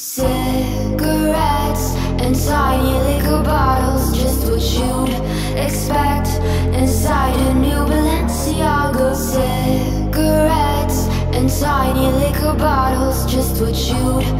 Cigarettes and tiny liquor bottles, just what you'd expect inside a new Balenciaga. Cigarettes and tiny liquor bottles, just what you'd